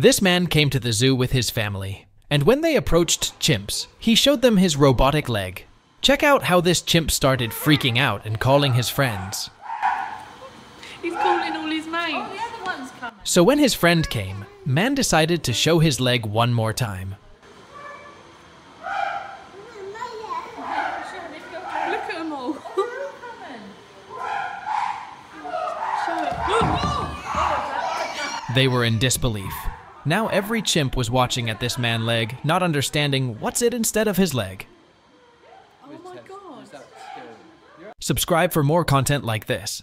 This man came to the zoo with his family, and when they approached chimps, he showed them his robotic leg. Check out how this chimp started freaking out and calling his friends. He's calling all his mates. Oh, the other one's coming. So when his friend came, Man decided to show his leg one more time. Look at them all. Show it. They were in disbelief. Now every chimp was watching at this man leg, not understanding what's it instead of his leg. Oh my god. Subscribe for more content like this.